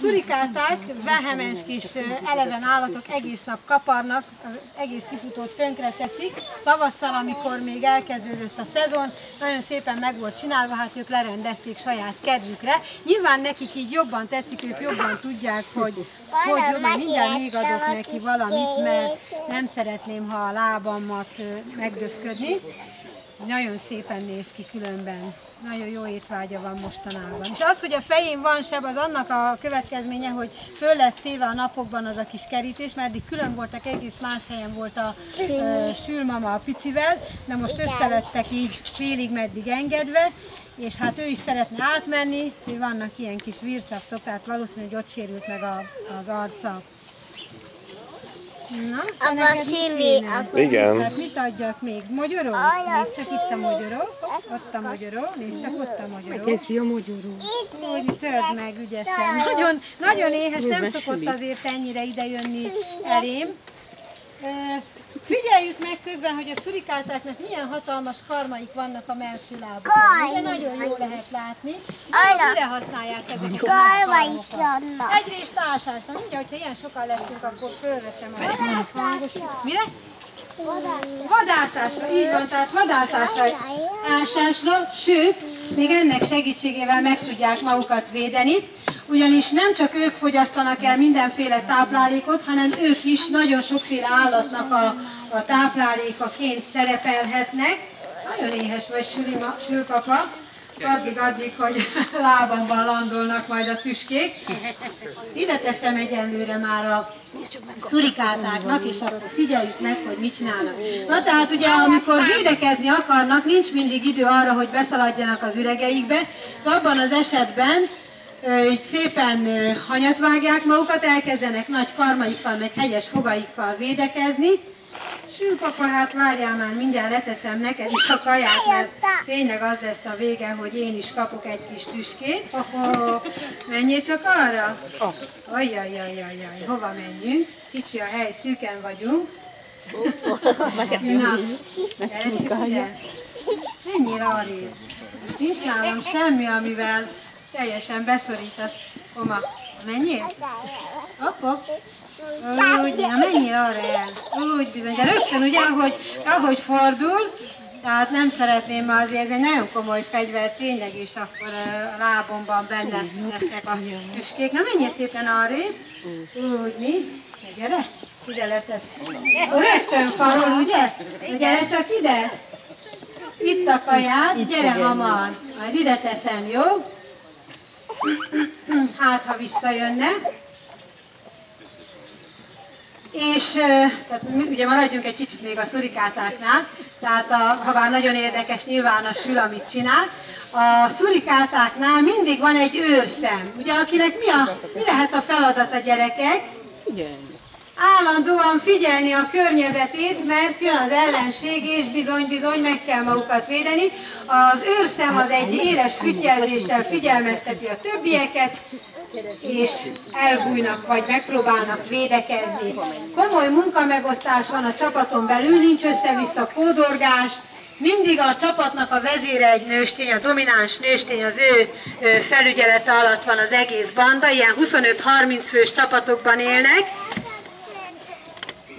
szurikáták, vehemens kis eleven állatok egész nap kaparnak, az egész kifutót tönkre teszik. Tavasszal, amikor még elkezdődött a szezon, nagyon szépen meg volt csinálva, hát ők lerendezték saját kedvükre. Nyilván nekik így jobban tetszik, ők jobban tudják, hogy hogy jobban mindjárt még adok neki valamit, mert nem szeretném, ha a lábamat megdöfködni. Nagyon szépen néz ki különben. Nagyon jó étvágya van mostanában. És az, hogy a fején van seb, az annak a következménye, hogy föl lett téve a napokban az a kis kerítés, mert eddig külön voltak, egész más helyen volt a uh, sülmama a picivel, de most összelettek így félig meddig engedve, és hát ő is szeretne átmenni, hogy vannak ilyen kis vircsaptok, tehát valószínű, hogy ott sérült meg a, az arca. Na, A Vasili, a- Igen. Mit adjak még? Mogyoró? Nézd csak itt a mogyoró. Azt a mogyoró. Nézd csak ott a mogyoró. Teszi a magyarul. Úgy törd meg ügyesen. Nagyon, nagyon éhes, nem szokott azért ennyire idejönni elém. Figyeljük meg közben, hogy a szurikátáknak milyen hatalmas karmaik vannak a melső lábukon. Ugye nagyon jól lehet látni. Anya. Mire használják ezeket a Karmaik vannak. Egyrészt ásásra, ugye, hogyha ilyen sokan leszünk, akkor fölveszem a hangos. Mire? Vadászásra, így van, tehát vadászásra, ásásra, sőt, még ennek segítségével meg tudják magukat védeni, ugyanis nem csak ők fogyasztanak el mindenféle táplálékot, hanem ők is nagyon sokféle állatnak a, a táplálékaként szerepelhetnek. Nagyon éhes vagy sülima, sülpapa, addig-addig, hogy lábamban landolnak majd a tüskék. Ide teszem egyenlőre már a szurikátáknak, és akkor figyeljük meg, hogy mit csinálnak. Na tehát ugye, amikor védekezni akarnak, nincs mindig idő arra, hogy beszaladjanak az üregeikbe, abban az esetben így szépen hanyat vágják magukat, elkezdenek nagy karmaikkal, meg hegyes fogaikkal védekezni. Sülpapa, hát várjál már, mindjárt leteszem neked is a kaját, mert tényleg az lesz a vége, hogy én is kapok egy kis tüskét. Oh, menjél csak arra. Ajjajajajaj, hova menjünk? Kicsi a hely, szűken vagyunk. Na. Menjél arrébb. Most nincs nálam semmi, amivel teljesen beszorítasz. Oma, menjél? Hopp. Úgy, na menjél arra el. Úgy bizony, de rögtön ugye, ahogy, ahogy fordul, tehát nem szeretném már azért, ez egy nagyon komoly fegyver tényleg, és akkor a lábomban benne lesznek a tüskék. Na menjél szépen arrébb. Úgy, mi? Gyere, ide letesz. Rögtön farol, ugye? Gyere csak ide. Itt a kaját, gyere hamar. Majd ide teszem, jó? Hát, ha visszajönne. És tehát, ugye maradjunk egy kicsit még a szurikátáknál, tehát a, ha bár nagyon érdekes nyilván a sül, amit csinál, a szurikátáknál mindig van egy őrszem, ugye akinek mi, a, mi lehet a feladat a gyerekek? Állandóan figyelni a környezetét, mert jön az ellenség, és bizony-bizony meg kell magukat védeni. Az őrszem az egy éles fütyelzéssel figyelmezteti a többieket, és elbújnak, vagy megpróbálnak védekezni. Komoly munkamegosztás van a csapaton belül, nincs össze-vissza kódorgás, mindig a csapatnak a vezére egy nőstény, a domináns nőstény az ő felügyelete alatt van az egész banda, ilyen 25-30 fős csapatokban élnek,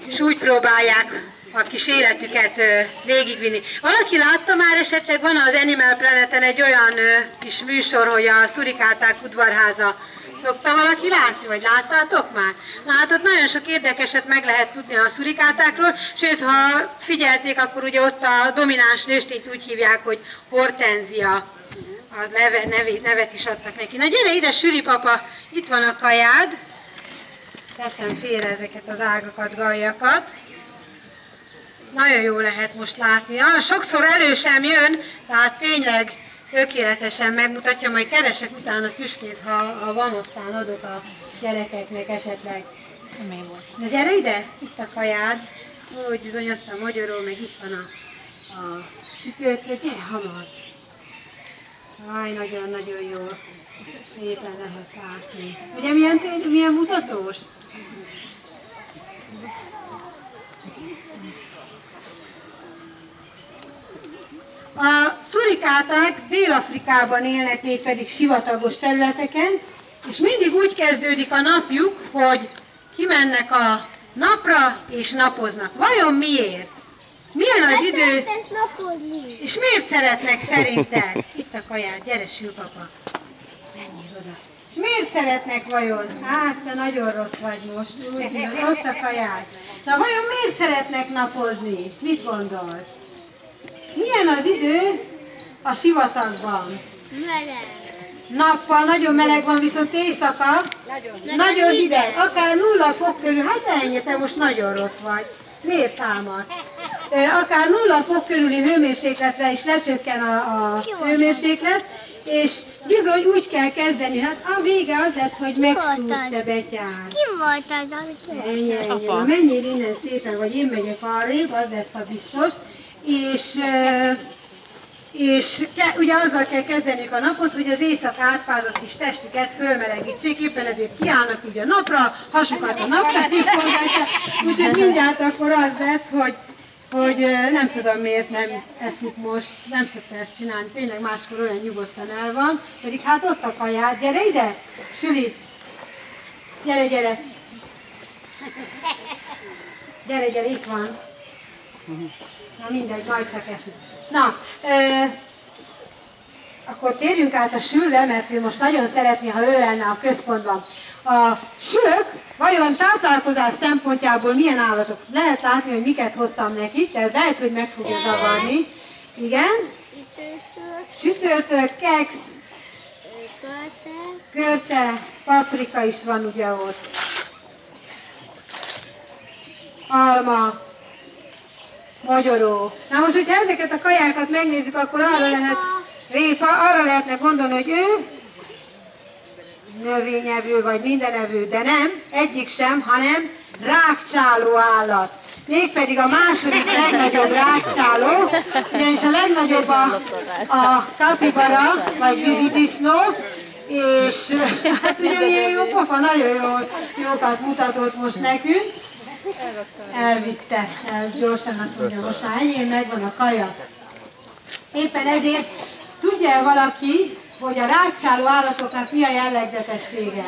és úgy próbálják a kis életüket végigvinni. Valaki látta már esetleg, van az Animal Planeten egy olyan kis műsor, hogy a szurikáták udvarháza. Szokta valaki látni, vagy láttátok már? Na hát ott nagyon sok érdekeset meg lehet tudni a szurikátákról, sőt, ha figyelték, akkor ugye ott a domináns nőstényt úgy hívják, hogy hortenzia. A neve, nevet is adtak neki. Na gyere ide, Süri papa, itt van a kajád. Teszem félre ezeket az ágakat, galjakat. Nagyon jó lehet most látni. Ah, sokszor elő sem jön, tehát tényleg tökéletesen megmutatja, majd keresek utána tüskét, ha, ha van, aztán adok a gyerekeknek esetleg. Na gyere ide, itt a kajád. Úgy bizony ott a magyaró, meg itt van a, a sütőkő. Gyere hamar. Aj, nagyon-nagyon jó. Szépen lehet látni. Ugye milyen, milyen mutatós? A szurikáták Dél-Afrikában élnek, mégpedig sivatagos területeken, És mindig úgy kezdődik a napjuk, hogy kimennek a napra és napoznak. Vajon miért? Milyen az idő? És miért szeretnek szerinted? Itt a kaját, gyere sülpapa. Menjél oda. És miért szeretnek vajon? Hát, te nagyon rossz vagy most. Úgy, ott a kaját. Na vajon miért szeretnek napozni? Mit gondolsz? Milyen az idő a sivatagban? Meleg. Nappal nagyon meleg van, viszont éjszaka nagyon, nagyon hideg. Akár nulla fok körül, hát ennyi, te most nagyon rossz vagy. Miért támad? Akár nulla fok körüli hőmérsékletre is lecsökken a, a hőmérséklet, és bizony úgy kell kezdeni, hát a vége az lesz, hogy megszúrsz te betyár. Ki volt az, amit Ennyi, ennyi. Menjél innen szépen, vagy én megyek arrébb, az lesz a biztos. És, és ke, ugye azzal kell kezdeniük a napot, hogy az éjszaka átfázott kis testüket fölmelegítsék, éppen ezért kiállnak így a napra, hasukat a napra úgyhogy mindjárt akkor az lesz, hogy hogy nem tudom miért nem eszik most, nem szokta ezt csinálni, tényleg máskor olyan nyugodtan el van, pedig hát ott a kaját, gyere ide, Süli, gyere, gyere, gyere, gyere, itt van. Na mindegy, majd csak eszik. Na, ö, akkor térjünk át a sülre, mert ő most nagyon szeretné, ha ő lenne a központban. A sülök vajon táplálkozás szempontjából milyen állatok? Lehet látni, hogy miket hoztam nekik, de ez lehet, hogy meg fogja zavarni. Igen? Sütőtök, keks, körte, paprika is van ugye ott. Alma, magyaró. Na most, hogyha ezeket a kajákat megnézzük, akkor arra lehet, répa, arra lehetne gondolni, hogy ő növényevő vagy mindenevő, de nem, egyik sem, hanem rákcsáló állat. Mégpedig a második legnagyobb rákcsáló, ugyanis a legnagyobb a, a kapibara, vagy vízidisznó, és hát ugye milyen jó pofa, nagyon jó, jókat mutatott most nekünk. Elvitte, el gyorsan azt mondja, most már enyém megvan a kaja. Éppen ezért tudja -e valaki, hogy a rákcsáló állatoknak mi a jellegzetessége?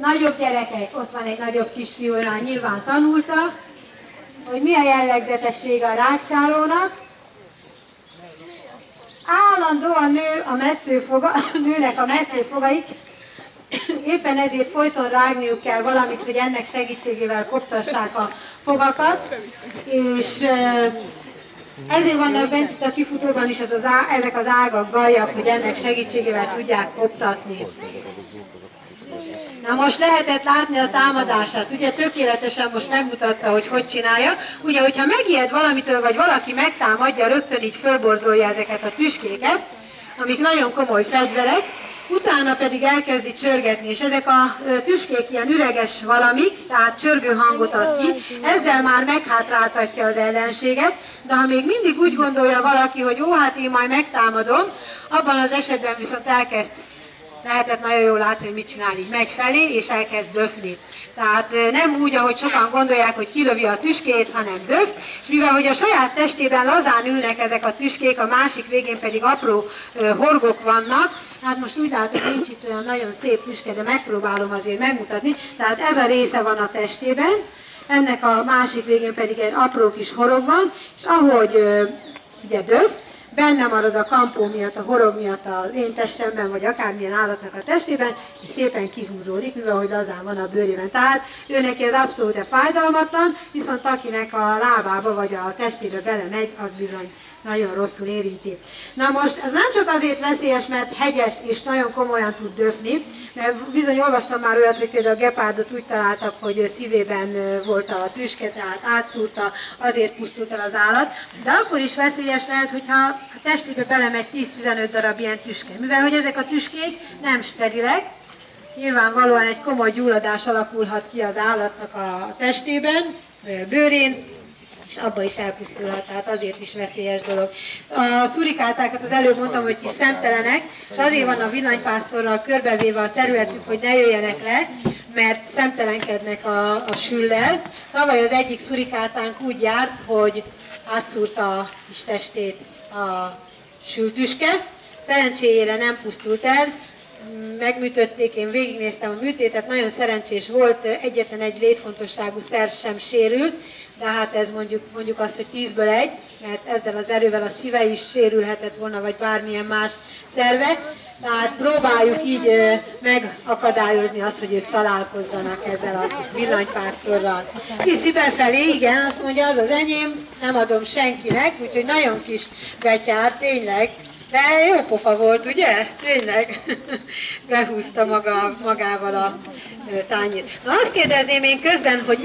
Nagyobb gyerekek, ott van egy nagyobb kisfiú, olyan nyilván tanulta, hogy mi a jellegzetessége a rákcsálónak. Állandóan nő a metszőfoga, nőnek a metszőfogaik, éppen ezért folyton rágniuk kell valamit, hogy ennek segítségével koptassák a fogakat, és ezért vannak bent itt a kifutóban is az az á, ezek az ágak, gajak, hogy ennek segítségével tudják koptatni. Na most lehetett látni a támadását, ugye tökéletesen most megmutatta, hogy hogy csinálja. Ugye, hogyha megijed valamitől, vagy valaki megtámadja, rögtön így fölborzolja ezeket a tüskéket, amik nagyon komoly fegyverek, utána pedig elkezdi csörgetni, és ezek a tüskék ilyen üreges valamik, tehát csörgő hangot ad ki, ezzel már meghátráltatja az ellenséget, de ha még mindig úgy gondolja valaki, hogy jó, hát én majd megtámadom, abban az esetben viszont elkezd lehetett nagyon jól látni, hogy mit csinál így megfelé, és elkezd döfni. Tehát nem úgy, ahogy sokan gondolják, hogy kilövi a tüskét, hanem döf, és mivel hogy a saját testében lazán ülnek ezek a tüskék, a másik végén pedig apró horgok vannak, hát most úgy látom, hogy nincs itt olyan nagyon szép tüske, de megpróbálom azért megmutatni. Tehát ez a része van a testében, ennek a másik végén pedig egy apró kis horog van, és ahogy ugye döf, benne marad a kampó miatt, a horog miatt az én testemben, vagy akármilyen állatnak a testében, és szépen kihúzódik, mivel hogy lazán van a bőrében. Tehát ő neki ez abszolút fájdalmatlan, viszont akinek a lábába vagy a testébe belemegy, az bizony nagyon rosszul érinti. Na most ez nem csak azért veszélyes, mert hegyes és nagyon komolyan tud döfni, mert bizony olvastam már olyat, hogy például a gepárdot úgy találtak, hogy szívében volt a tüske, tehát átszúrta, azért pusztult el az állat, de akkor is veszélyes lehet, hogyha a testébe belemegy 10-15 darab ilyen tüske. Mivel hogy ezek a tüskék nem sterilek, nyilvánvalóan egy komoly gyulladás alakulhat ki az állatnak a testében, bőrén, és abba is elpusztulhat, tehát azért is veszélyes dolog. A szurikátákat az előbb mondtam, hogy kis szemtelenek, és azért van a villanypásztorral körbevéve a területük, hogy ne jöjjenek le, mert szemtelenkednek a, a süllel. Tavaly az egyik szurikátánk úgy járt, hogy átszúrta a kis testét a sültüske, Szerencséjére nem pusztult el, megműtötték, én végignéztem a műtétet, nagyon szerencsés volt, egyetlen egy létfontosságú szerv sem sérült, de hát ez mondjuk, mondjuk azt, hogy tízből egy, mert ezzel az erővel a szíve is sérülhetett volna, vagy bármilyen más szerve. Tehát próbáljuk így megakadályozni azt, hogy ők találkozzanak ezzel a villanypártorral. Viszi befelé, igen, azt mondja, az az enyém, nem adom senkinek, úgyhogy nagyon kis betyár, tényleg, de jó pofa volt, ugye? Tényleg. Behúzta maga, magával a tányért. Na azt kérdezném én közben, hogy